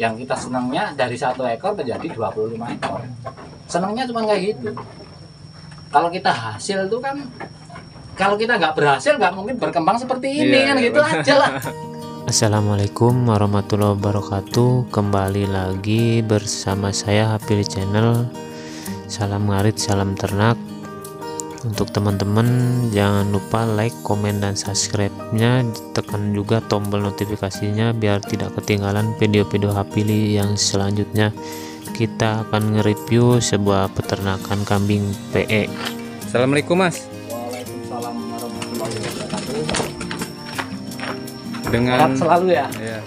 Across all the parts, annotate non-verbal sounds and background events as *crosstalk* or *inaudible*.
yang kita senangnya dari satu ekor menjadi 25 ekor. Senangnya cuma kayak gitu. Kalau kita hasil tuh kan kalau kita nggak berhasil nggak mungkin berkembang seperti ini Iya, kan iya, gitu aja lah. *laughs* Assalamualaikum warahmatullahi wabarakatuh. Kembali lagi bersama saya Hapili Channel. Salam ngarit, salam ternak Untuk teman-teman jangan lupa like, komen, dan subscribe-nya. Tekan juga tombol notifikasinya biar tidak ketinggalan video-video Hapili yang selanjutnya. Kita akan nge-review sebuah peternakan kambing PE Assalamualaikum Mas. Waalaikumsalam warahmatullahi wabarakatuh. Dengan Sehat selalu ya. Ya.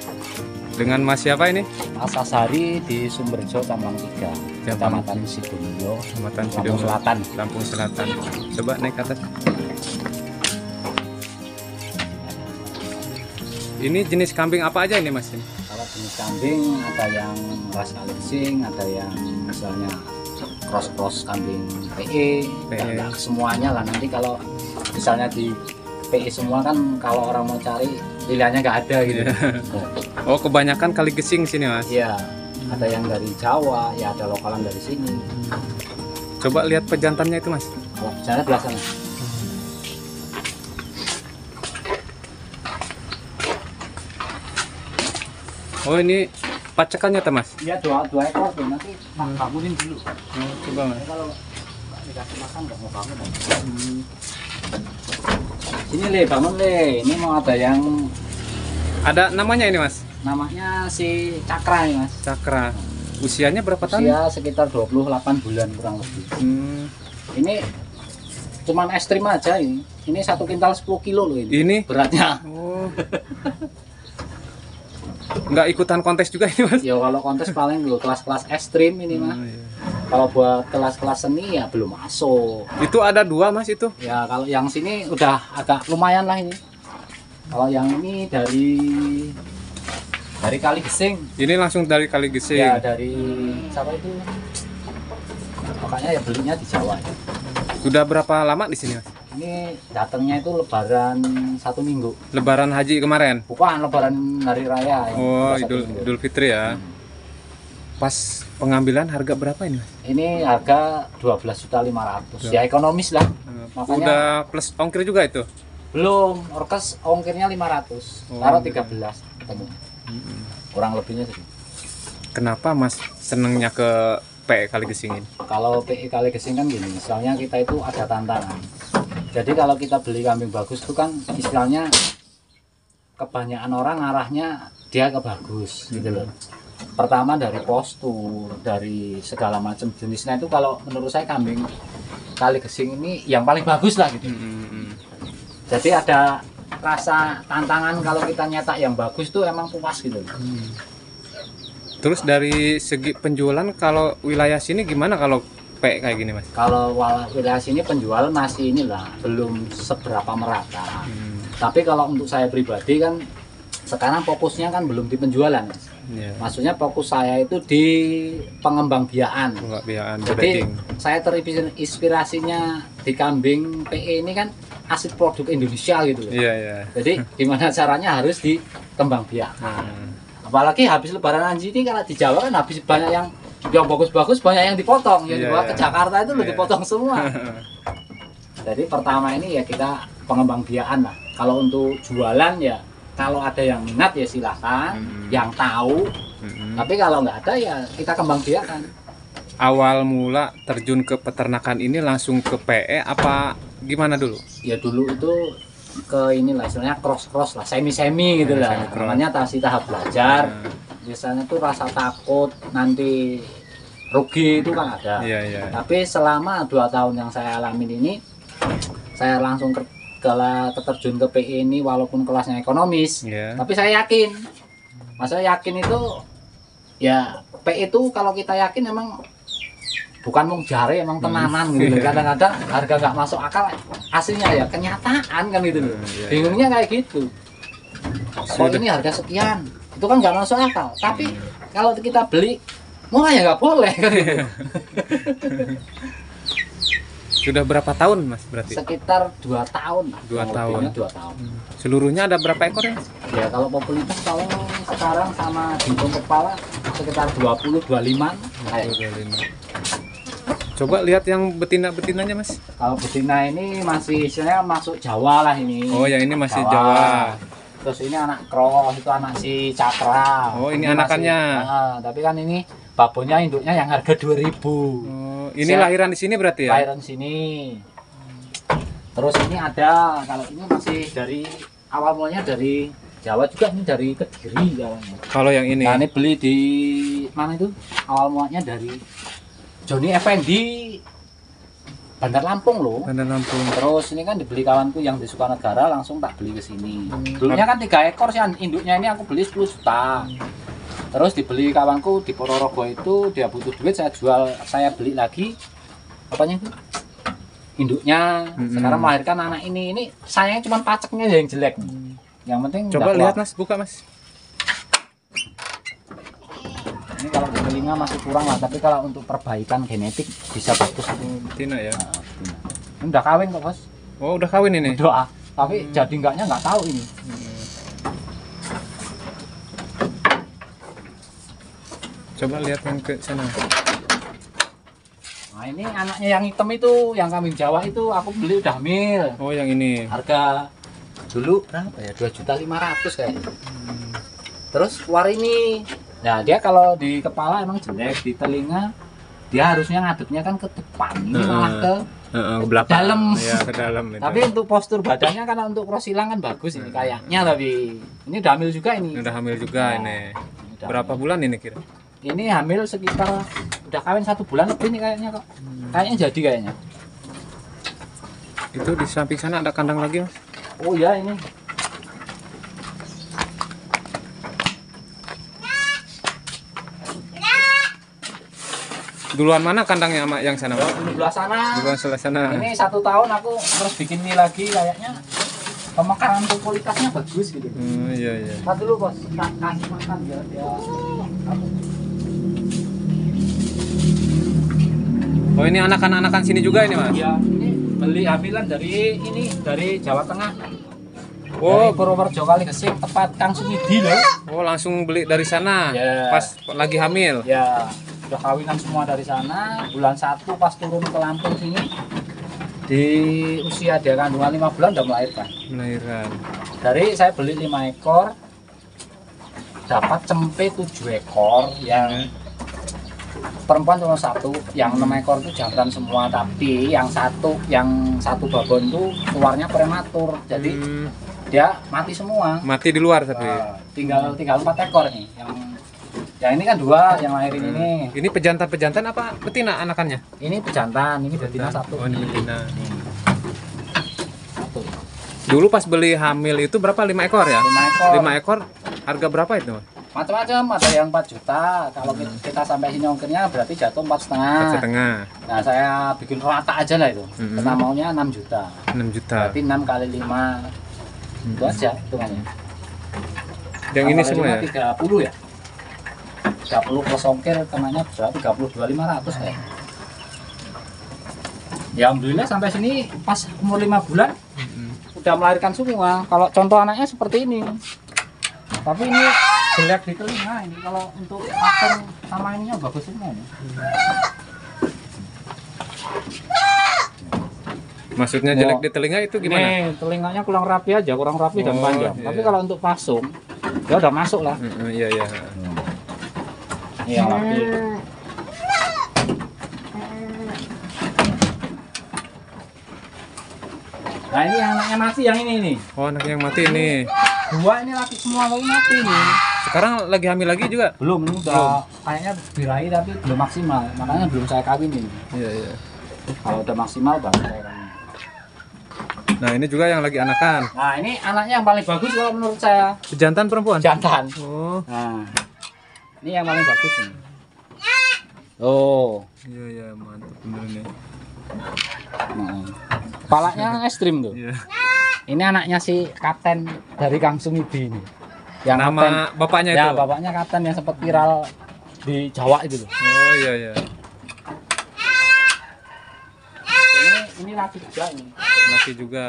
Dengan Mas siapa ini? Mas Asari di Sumberjo Tambang 3 Tambang. Kecamatan Sidoarjo Kecamatan Lampung. Selatan Lampung Selatan. Coba naik ke atas. Ini jenis kambing apa aja ini Mas? Kalau jenis kambing ada yang ras kalensing ada yang misalnya cross cross kambing PE PE. Semuanya lah nanti kalau misalnya di PE semua kan kalau orang mau cari pilihannya nggak ada gitu *laughs* Oh kebanyakan kali gesing sini Mas. iya ada yang dari Jawa ya ada lokalan dari sini Coba lihat pejantannya itu Mas. kalau belah sana Oh ini pacekannya tuh Mas. iya dua dua ekor tuh nanti nah, bangunin dulu Oh, coba Mas. Kalau dikasih makan nggak mau bangun sini le bangun le ini mau ada yang Ada namanya ini Mas. namanya si Cakra nih mas Cakra. Usianya berapa tahun? usia sekitar 28 bulan kurang lebih Hmm, ini cuman ekstrim aja ini ini satu kintal 10 kilo loh ini ini. beratnya Oh. Nggak ikutan kontes juga ini Mas. ya kalau kontes paling dulu kelas-kelas ekstrim ini mah Oh, iya. Kalau buat kelas-kelas seni ya belum masuk Itu ada dua Mas itu. ya kalau yang sini udah agak lumayan lah ini kalau yang ini dari dari kali gesing Ini langsung dari kali gesing. ya dari siapa itu makanya ya belinya di Jawa ya. Sudah berapa lama di sini Mas? ini datangnya itu lebaran satu minggu Lebaran Haji kemarin. bukan lebaran hari raya. Oh, Idul. Idul Fitri ya. Pas pengambilan harga berapa ini? Mas? ini harga 12.500 ya ekonomis lah. Makanya- Udah plus ongkir juga itu. belum. Orkes ongkirnya 500 Oh, taruh iya. 13 ketemu. Kurang lebihnya sih. Kenapa Mas senengnya ke PE kali gesing ini? kalau PI kali gesing kan gini misalnya kita itu ada tantangan. Jadi kalau kita beli kambing bagus itu kan istilahnya kebanyakan orang arahnya dia ke bagus gitu loh pertama dari postur dari segala macam jenisnya itu kalau menurut saya kambing kali gesing ini yang paling bagus lah gitu jadi ada rasa tantangan kalau kita nyetak yang bagus tuh emang puas gitu loh. Terus dari segi penjualan kalau wilayah sini gimana kalau PE kayak gini Mas? kalau wilayah sini penjual masih inilah belum seberapa merata tapi kalau untuk saya pribadi kan sekarang fokusnya kan belum di penjualan Mas. Iya. maksudnya fokus saya itu di pengembang biayaan jadi saya terinspirasinya di kambing PE ini kan aset produk Indonesia gitu loh Iya, iya. jadi *laughs* gimana caranya harus dikembang biakan Hmm. apalagi habis lebaran haji ini kalau di Jawa kan habis banyak yang yang bagus-bagus banyak yang dipotong yang Iya, dibawa iya. ke Jakarta itu loh Iya. dipotong semua *laughs* jadi pertama ini ya kita pengembang biakan lah kalau untuk jualan ya kalau ada yang minat ya silahkan Hmm. yang tahu Mm-mm. tapi kalau nggak ada ya kita kembang biakan Awal mula terjun ke peternakan ini langsung ke PE apa gimana dulu? ya dulu itu ke inilah istilahnya cross cross lah semi semi gitu Hmm, lah namanya masih tahap belajar Nah, biasanya tuh rasa takut nanti rugi itu kan ada Iya, iya. tapi selama dua tahun yang saya alamin ini saya langsung ke, ke terjun ke PI ini walaupun kelasnya ekonomis Iya. tapi saya yakin maksudnya yakin itu ya PI itu kalau kita yakin emang bukan mau jare emang tenanan gitu loh. Iya. kadang-kadang harga nggak masuk akal aslinya ya kenyataan kan gitu loh Hmm, iya. bingungnya kayak gitu kalau ini harga sekian itu kan nggak masuk akal tapi Hmm. kalau kita beli murah ya nggak boleh kan *laughs* gitu. Sudah berapa tahun Mas berarti? sekitar dua tahun Dua tahun. dua tahun Seluruhnya ada berapa ekor ya? ya kalau populitas kalau sekarang sama di kepala sekitar 20 25 kayak 25. Coba lihat yang betina-betinanya Mas. kalau betina ini masih istilahnya masuk Jawa lah ini Oh, yang ini masih Jawa. terus ini anak cross itu anak si Cakra Oh, ini masih- anakannya. Ah, tapi kan ini babonnya induknya yang harga 2000 Oh, ini Siap. lahiran di sini berarti ya? lahiran sini terus ini ada kalau ini masih dari awal mulanya dari Jawa juga ini dari Kediri awalnya Kalau yang ini. nah ini beli di mana itu awal mulanya dari Joni Effendi Bandar Lampung loh Bandar Lampung. terus ini kan dibeli kawanku yang di Sukanegara langsung tak beli ke sini Hmm. dulunya kan tiga ekor sih induknya ini aku beli 10 juta terus dibeli kawanku di Ponorogo itu dia butuh duit saya jual saya beli lagi. Apanya itu? Induknya. Mm-mm. sekarang melahirkan anak ini. Ini sayangnya cuma paceknya yang jelek. Yang penting Coba lihat. Mas, buka Mas. ini kalau di telinga masih kurang lah tapi kalau untuk perbaikan genetik bisa bagus. Itu Oh, betina ya. Nah, betina. ini udah kawin kok bos Oh, udah kawin ini. doa tapi jadi enggaknya nggak tahu ini Coba lihat yang ke sana. Nah ini anaknya yang hitam itu, yang kambing Jawa itu aku beli udah hamil. Oh, yang ini. Harga dulu berapa ya? Dua juta lima ratus kayaknya. Terus keluar ini. Nah dia kalau di kepala emang jelek, di telinga dia harusnya ngadepnya kan ke depan, ini malah ke. Heeh, ke belakang. Dalam. Ya, ke dalam itu. Tapi untuk postur badannya karena untuk cross hilang kan bagus ini kayaknya tapi ini udah hamil juga ini. Udah hamil juga ini. Ini Berapa bulan ini kira? Ini hamil sekitar udah kawin satu bulan lebih nih kayaknya kok. Kayaknya jadi kayaknya. Itu di samping sana ada kandang lagi, Mas. Oh ya ini. Duluan mana kandangnya sama yang sana, Mas? Di sebelah sana. Duluan sebelah sana. Ini satu tahun aku terus bikin mie lagi kayaknya pemekaran kualitasnya bagus gitu. Oh, iya iya. Kita dulu bos, kasih makan biar dia. Oh, ini anak-anakan sini juga ini, Mas. Ya, ini beli hamilan dari ini dari Jawa Tengah. Oh, Purworejo kali kesing tepat Kang Sumidi loh. oh langsung beli dari sana. Ya. Pas lagi hamil. Ya, udah kawinan semua dari sana. Bulan satu pas turun ke Lampung sini di usia dia kandungan lima bulan udah melahirkan. Melahirkan. Dari saya beli 5 ekor dapat cempe 7 ekor yang perempuan cuma satu yang 6 ekor itu jantan semua tapi yang satu yang satu babon itu keluarnya prematur jadi Hmm, dia mati semua mati di luar tapi. Nah, tinggal tinggal 4 ekor nih yang yang ini kan dua yang lahirin ini Ini pejantan-pejantan apa betina anakannya? ini pejantan ini betina satu Oh, ini betina. Satu Dulu pas beli hamil itu berapa? 5 ekor ya? 5 ekor 5 ekor harga berapa itu? Macam-macam ada yang 4 juta. Kalau kita, kita sampai sini ongkirnya berarti jatuh empat setengah. Setengah, nah saya bikin rata aja lah itu. Mhm. kita maunya 6 juta. 6 juta. berarti 6 kali 5 itu aja hitungannya. Yang ini semua ya? 30 ya? 30 plus ongkir kenanya berarti 32 500 kayak ya? Alhamdulillah sampai sini pas umur 5 bulan udah melahirkan semua. Kalau contoh anaknya seperti ini. Tapi ini jelek di telinga ini kalau untuk pattern sama ininya bagus semua ini. Maksudnya jelek di telinga itu gimana? Ini telinganya kurang rapi aja, kurang rapi dan Oh, panjang. iya. Tapi kalau untuk pasung, ya udah masuk lah. Heeh, Iya iya. Ini yang rapi. Nah ini yang anaknya mati yang ini nih. Oh anak yang mati ini. Dua ini laki semua lagi mati nih. Sekarang lagi hamil lagi juga? Belum, ini udah kayaknya birahi tapi belum maksimal. Makanya belum saya kawinin. Iya iya. Kalau udah maksimal baru saya kawin. Nah ini juga yang lagi anakan. Nah ini anaknya yang paling bagus kalau menurut saya Pejantan perempuan? jantan. Oh Nah ini yang paling bagus nih. Oh, iya iya mantap bener nih. nah. Palanya ekstrim tuh. Iya. Ini anaknya si kapten dari Kang Sumidi ini. Yang kapten, Nama bapaknya ya itu? bapaknya kapten yang sempat viral di Jawa itu loh. Oh iya iya. Ini sini lagi juga ini. Laki juga.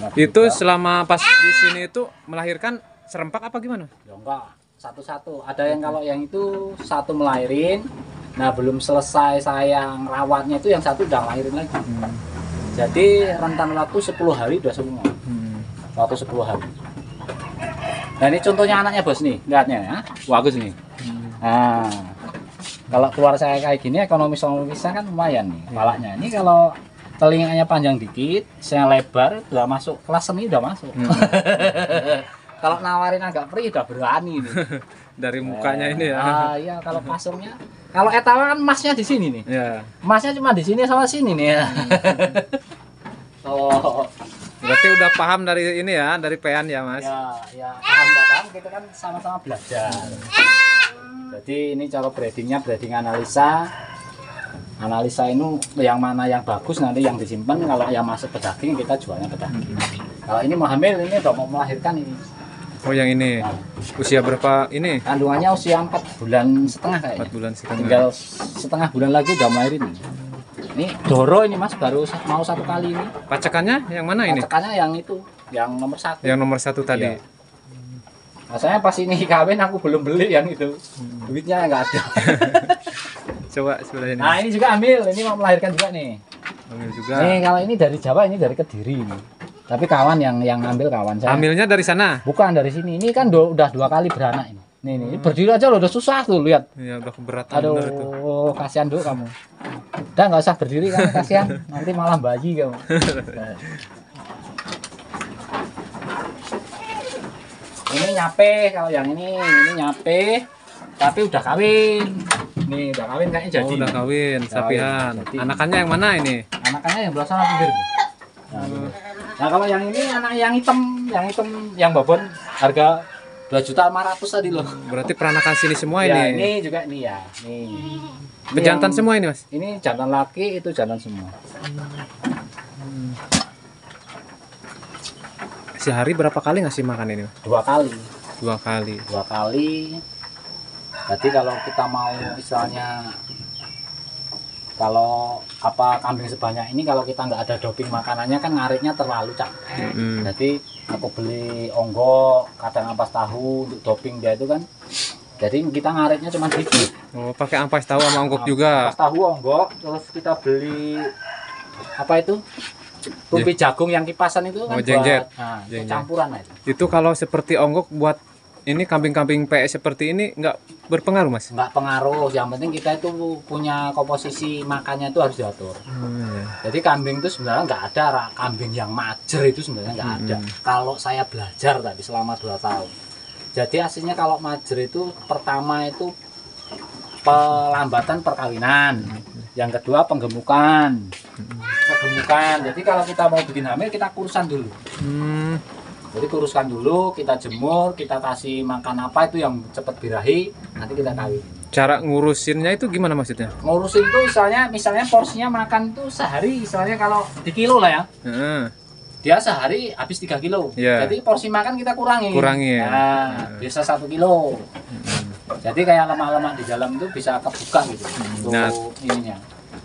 Laki Itu juga. selama pas di sini itu melahirkan serempak apa gimana? Ya enggak, satu-satu. Ada yang kalau yang itu satu melahirin, nah belum selesai saya ngerawatnya itu yang satu udah lahirin lagi. Jadi rentan waktu 10 hari udah semua. Hmm. Waktu 10 hari. Nah ini contohnya anaknya bos nih, lihatnya ya. Bagus nih. Nah, kalau keluar saya kayak gini ekonomis-ekonomisnya kan lumayan nih palanya. Ini kalau telinganya panjang dikit, saya lebar, udah masuk kelas seni udah masuk. *laughs* kalau nawarin agak perih udah berani nih. *laughs* Dari mukanya ini ya. Ah iya kalau pasungnya, kalau etawa kan emasnya di sini nih. Ya. Emasnya cuma di sini sama sini nih *laughs* ya. oh, Berarti udah paham dari ini ya, dari pean ya, Mas. ya ya paham paham kita kan sama-sama belajar. Jadi ini cara breedingnya breeding analisa. Analisa ini yang mana yang bagus nanti yang disimpan kalau yang masuk ke daging kita jualnya ke daging. Kalau ini mau hamil ini udah mau melahirkan ini. Oh, yang ini. Usia berapa ini? Kandungannya usia 4 bulan setengah kayaknya. 4 bulan setengah. tinggal setengah bulan lagi udah melahirin ini Doro ini mas baru mau satu kali ini Pacakannya yang mana ini? Pacakannya yang itu yang nomor satu Yang nomor satu tadi. Iya. Masanya pas ini kawin aku belum beli yang itu duitnya nggak ada *laughs* Coba sebelah ini. nah ini juga ambil ini mau melahirkan juga nih Ambil juga. nih kalau ini dari Jawa ini dari Kediri ini tapi kawan yang yang ambil kawan saya Hamilnya dari sana. bukan dari sini ini kan do- udah dua kali beranak ini nih nih berdiri aja loh udah susah tuh lihat Ya udah keberatan Aduh, itu. kasihan dulu kamu. Udah nggak usah berdiri kan kasihan. *laughs* Nanti malah bayi kamu. ini nyape kalau yang ini ini nyape tapi udah kawin. Nih udah kawin kayaknya jadi. Oh, udah kawin, sapihan. Anakannya yang mana ini? Anakannya yang belah sana pinggir. Nah, ini. nah, kalau yang ini anak yang hitam, yang hitam yang babon harga dua juta lima ratus tadi loh. Berarti peranakan sini semua ya, ini. ini juga ini ya. Nih. Ini yang- semua ini, Mas. Ini jantan laki, itu jantan semua. Sehari berapa kali ngasih makan ini? Mas? Dua kali, Dua kali. dua kali. Jadi kalau kita mau misalnya kalau apa kambing sebanyak ini kalau kita nggak ada doping makanannya kan ngaritnya terlalu capek. Mm. Jadi aku beli onggo, kadang ampas tahu untuk doping dia itu kan. Jadi kita ngaritnya cuma dikit. Oh, pakai ampas tahu sama ongkok juga. Ampas tahu onggo, terus kita beli apa itu? Tumpi jagung yang kipasan itu kan Oh, jengjet. buat nah, Jengjet. campuran itu. Itu kalau seperti onggok buat ini kambing-kambing PS seperti ini nggak berpengaruh, Mas? nggak pengaruh. Yang penting kita itu punya komposisi makannya itu harus diatur. Hmm, jadi kambing itu sebenarnya nggak ada kambing yang majer itu sebenarnya nggak ada. Kalau saya belajar tadi selama dua tahun. Jadi aslinya kalau majer itu pertama itu pelambatan perkawinan. Yang kedua penggemukan. Penggemukan. Jadi kalau kita mau bikin hamil kita kurusan dulu. Hmm, jadi kuruskan dulu kita jemur kita kasih makan apa itu yang cepat birahi nanti kita kawin cara ngurusinnya itu gimana maksudnya? ngurusin tuh misalnya misalnya porsinya makan tuh sehari misalnya kalau di kilo lah ya Heeh. dia sehari habis 3 kilo Iya. jadi porsi makan kita kurangi Kurangi ya. nah, biasa satu kilo jadi kayak lemak-lemak di dalam itu bisa kebuka gitu untuk Nah. ininya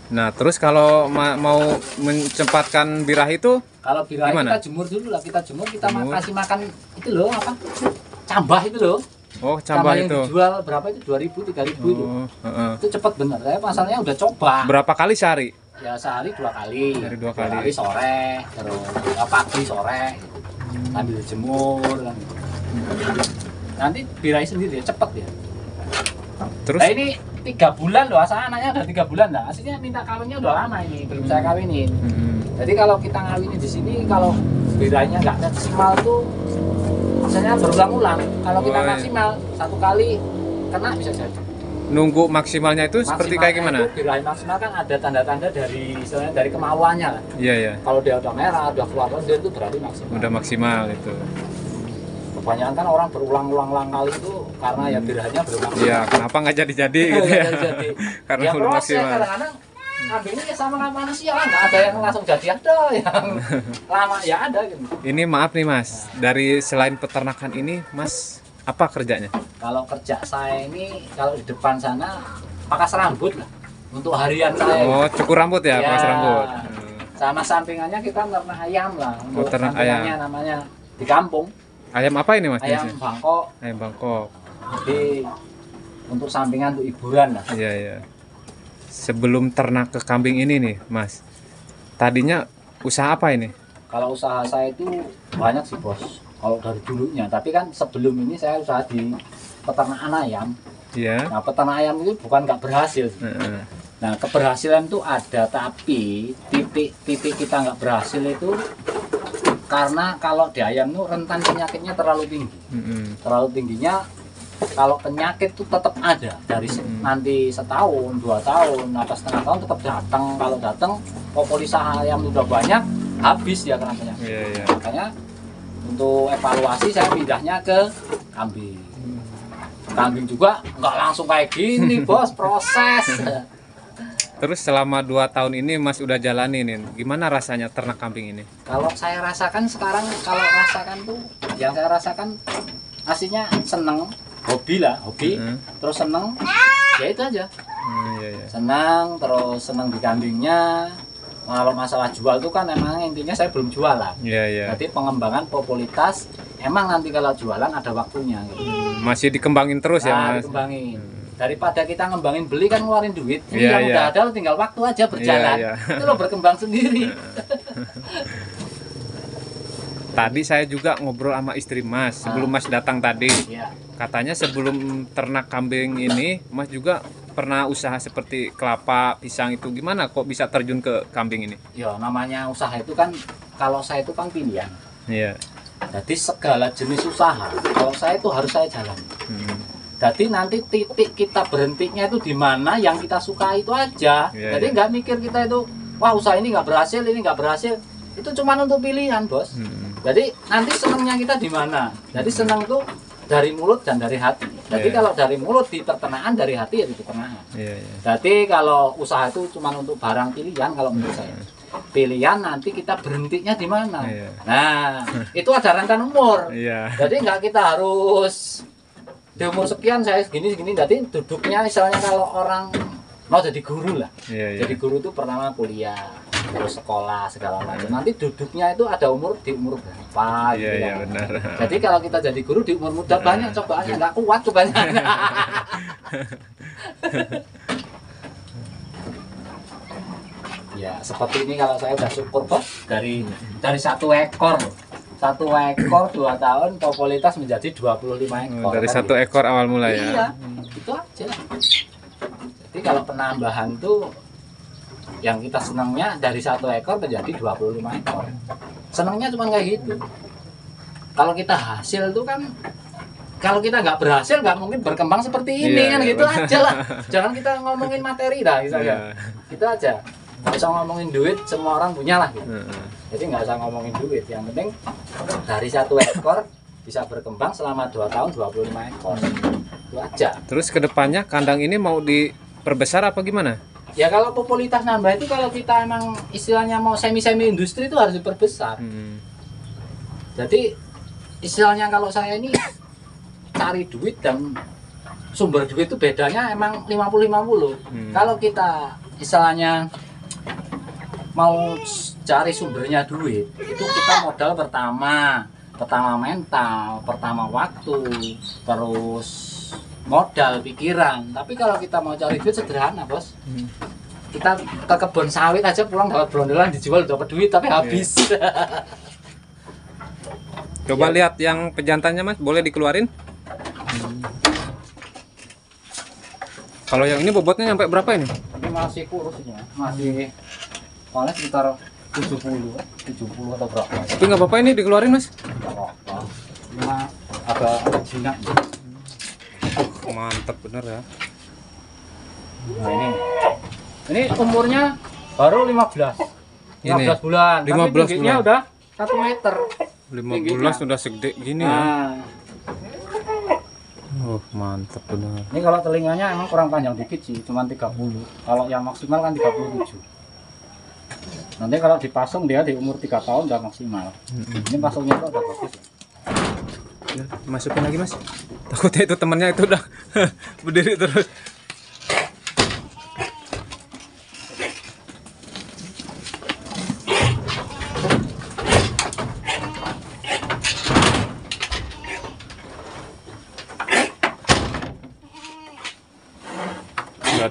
Nah, terus kalau ma- mau mencepatkan birah itu kalau birahi Gimana? kita jemur dulu lah kita jemur kita ma- Jemur. kasih makan itu loh apa cambah itu loh oh cambah yang itu. dijual berapa itu 2000 3000 itu Oh, heeh. itu cepet bener saya pasalnya udah coba Berapa kali sehari? ya sehari dua kali Sehari dua kali. sore terus ya, pagi sore sambil jemur kan. nanti birahi sendiri ya cepet ya Terus nah ini tiga bulan loh asal anaknya udah tiga bulan lah aslinya minta kawinnya udah lama ini belum saya kawinin Mm-mm. jadi kalau kita ngawinin di sini kalau birahinya nggak maksimal tuh misalnya berulang-ulang kalau kita Oh, iya. maksimal satu kali kena bisa jadi nunggu maksimalnya itu seperti kayak Maksimalnya gimana? itu maksimal kan ada tanda-tanda dari istilahnya dari kemauannya lah Iya, iya. kalau dia udah merah, udah keluar lendir itu berarti maksimal. Udah maksimal itu. Kebanyakan kan orang berulang-ulang kali itu karena ya birahnya maksimal. Iya, kenapa nggak jadi-jadi gitu ya? Jadi, *laughs* Karena ya belum maksimal. kadang-kadang kambingnya ya sama kayak manusia lah, nggak ada yang langsung jadi ada yang *laughs* lama ya ada gitu. Ini maaf nih Mas, dari selain peternakan ini, Mas apa kerjanya? Kalau kerja saya ini kalau di depan sana pakas rambut lah. untuk harian saya Oh, cukur rambut ya, Ya. mas rambut. Sama sampingannya kita ternak ayam lah untuk Oh, ternak ayam. namanya di kampung Ayam apa ini mas? ayam? Bangkok Ayam Bangkok. jadi untuk sampingan untuk hiburan lah Iya iya. Sebelum ternak ke kambing ini nih, Mas. Tadinya usaha apa ini? kalau usaha saya itu banyak sih bos kalau dari dulunya tapi kan sebelum ini saya usaha di peternakan ayam Iya. nah peternak ayam itu bukan nggak berhasil Heeh. nah keberhasilan itu ada tapi titik-titik kita nggak berhasil itu karena kalau di ayam itu rentan penyakitnya terlalu tinggi Mm-mm. terlalu tingginya kalau penyakit itu tetap ada dari Hmm. nanti setahun dua tahun atau setengah tahun tetap datang kalau datang populasi ayam udah banyak habis ya kena penyakit Iya iya. makanya untuk evaluasi saya pindahnya ke kambing kambing juga nggak langsung kayak gini *laughs* bos proses Terus selama dua tahun ini Mas udah jalanin gimana rasanya ternak kambing ini? kalau saya rasakan sekarang kalau rasakan tuh yang saya rasakan aslinya seneng hobi lah hobi Heeh. terus seneng ya itu aja Hmm, iya iya. senang terus senang di kambingnya kalau masalah jual tuh kan emang intinya saya belum jualan Iya iya. Berarti pengembangan popularitas emang nanti kalau jualan ada waktunya gitu. Hmm, Masih dikembangin terus ya Nah, Mas. dikembangin. Daripada kita ngembangin beli kan ngeluarin duit. Ini Iya, yang iya. udah ada tinggal waktu aja berjalan. Iya, iya. Itu lo berkembang sendiri. Tadi saya juga ngobrol sama istri Mas sebelum Mas datang tadi. Iya. Katanya sebelum ternak kambing ini Mas juga pernah usaha seperti kelapa, pisang itu gimana kok bisa terjun ke kambing ini? Ya namanya usaha itu kan kalau saya itu kan pilihan. Iya. Jadi segala jenis usaha kalau saya itu harus saya jalan. Hmm. Jadi nanti titik kita berhentinya itu di mana yang kita suka itu aja. Iya, Jadi iya. nggak mikir kita itu wah usaha ini nggak berhasil, ini nggak berhasil. Itu cuma untuk pilihan bos. Hmm. Jadi nanti senangnya kita di mana? Jadi senang tuh dari mulut dan dari hati. Jadi Iya. kalau dari mulut di peternakan, dari hati ya di peternakan. Iya iya. Jadi kalau usaha itu cuma untuk barang pilihan kalau menurut saya. Pilihan nanti kita berhentinya di mana? Iya. Nah, itu ada rentan umur. Iya. Jadi nggak kita harus di umur sekian saya segini segini. Jadi duduknya misalnya kalau orang mau jadi guru lah. Iya iya. Jadi guru itu pertama kuliah, terus sekolah segala macam. Nanti duduknya itu ada umur di umur berapa Iya gitu iya kan. benar. Jadi kalau kita jadi guru di umur muda banyak cobaannya nggak kuat cobaannya. *laughs* ya seperti ini kalau saya udah syukur kok dari dari satu ekor satu ekor dua tahun popularitas menjadi 25 ekor Dari kan satu gitu. ekor awal mula Iya, ya. itu aja. Jadi kalau penambahan tuh yang kita senangnya dari satu ekor menjadi 25 ekor. Senangnya cuma kayak gitu. Kalau kita hasil tuh kan kalau kita nggak berhasil nggak mungkin berkembang seperti ini Iya, kan iya, gitu aja lah. *laughs* Jangan kita ngomongin materi dah misalnya. Itu aja. Nggak usah ngomongin duit, semua orang punya lah. Gitu. Heeh. Jadi nggak usah ngomongin duit. Yang penting dari satu ekor bisa berkembang selama 2 tahun 25 ekor. Itu aja. Terus ke depannya kandang ini mau diperbesar apa gimana? Ya kalau popularitas nambah itu kalau kita emang istilahnya mau semi-semi industri itu harus diperbesar. Hmm. Jadi istilahnya kalau saya ini cari duit dan sumber duit itu bedanya emang 50-50. Hmm. Kalau kita istilahnya mau cari sumbernya duit, itu kita modal pertama, pertama mental, pertama waktu, terus modal pikiran. Tapi kalau kita mau cari duit sederhana, Bos. Hmm. Kita ke kebun sawit aja pulang dapat brondolan dijual dapat duit tapi habis. *laughs* Coba lihat yang pejantannya Mas, boleh dikeluarin? Kalau yang ini bobotnya nyampe berapa ini? Ini masih kurusnya, masih soalnya sekitar 70, 70 atau berapa? Tapi nggak apa-apa ini dikeluarin Mas. Nggak apa-apa. Cuma agak agak jinak. Uh, mantap bener ya. Nah ini, ini umurnya baru 15, 15 Ini, bulan. 15 tapi tingginya bulan. udah satu meter. 15 sudah segede gini ya. Nah, Oh, mantap bener. ini kalau telinganya emang kurang panjang dikit sih, cuma 30. Kalau yang maksimal kan 37. Nanti kalau dipasung dia di umur 3 tahun udah maksimal. Ini pasungnya tuh udah bagus. ya. Ya, masukin lagi Mas. Takutnya itu temennya itu udah *laughs* berdiri terus.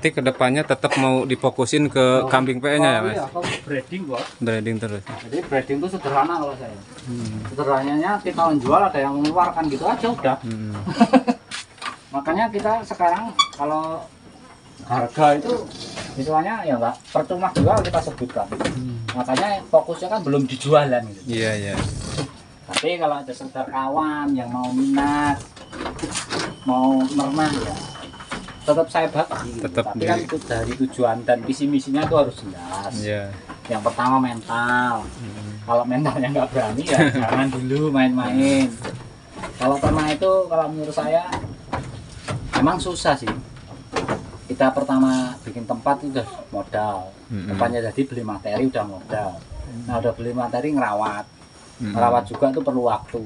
Berarti ke depannya tetap mau difokusin ke kambing PE-nya ya, Oh, Mas? iya, breeding bos Breeding terus. jadi breeding itu sederhana kalau saya Hmm. sederhananya kita menjual ada yang mengeluarkan gitu aja udah Hmm. *laughs* makanya kita sekarang kalau harga itu istilahnya ya enggak percuma jual kita sebutkan makanya fokusnya kan belum dijualan gitu Iya, iya. tapi kalau ada sekedar kawan yang mau minat mau merenang ya tetap saya bagi. Tetap tapi kan itu dari tujuan dan visi misinya itu harus jelas Iya. yang pertama mental Hmm. kalau mentalnya nggak berani ya *laughs* jangan dulu main-main kalau pernah itu kalau menurut saya emang susah sih kita pertama bikin tempat itu udah modal Mm-mm. tempatnya jadi beli materi udah modal nah udah beli materi ngerawat Mm-mm. merawat juga itu perlu waktu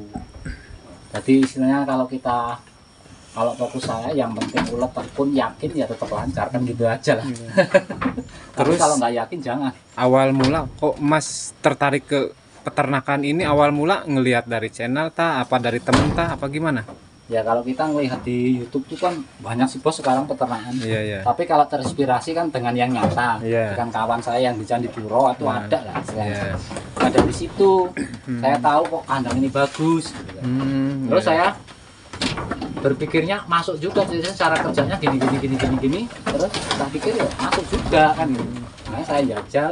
jadi istilahnya kalau kita kalau fokus saya yang penting ulet tekun yakin ya tetap lancar kan gitu aja lah *laughs* tapi Terus- kalau nggak yakin jangan Awal mula kok Mas tertarik ke peternakan ini awal mula ngelihat dari channel ta apa dari temen ta apa gimana? Ya kalau kita ngelihat di YouTube tuh kan banyak sih bos sekarang peternakan. Iya, iya. Tapi kalau terinspirasi kan dengan yang nyata. Iya. Dengan kawan saya yang di Candi Puro itu Nah, ada lah. Iya. Ada di situ. Saya tahu kok kandang ini bagus. gitu. Hmm, Terus iya. saya berpikirnya masuk juga jadi cara kerjanya gini gini gini gini gini. Terus saya pikir ya masuk juga kan. gitu. Nah, saya jajal.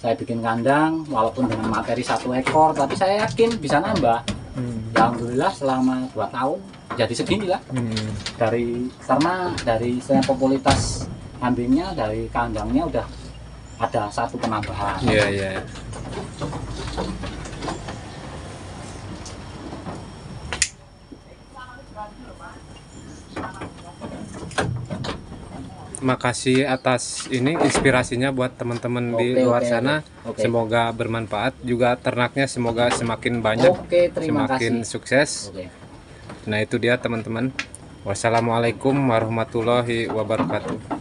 Saya bikin kandang walaupun dengan materi satu ekor tapi saya yakin bisa nambah. Hmm. Alhamdulillah selama 2 tahun jadi segini lah Hmm. dari karena dari saya popularitas kambingnya dari kandangnya udah ada satu penambahan Iya, iya. Makasih atas ini inspirasinya buat teman-teman di luar oke, sana. oke. Semoga bermanfaat juga ternaknya semoga semakin banyak, terima semakin kasih sukses. oke Nah, itu dia teman-teman. Wassalamualaikum warahmatullahi wabarakatuh.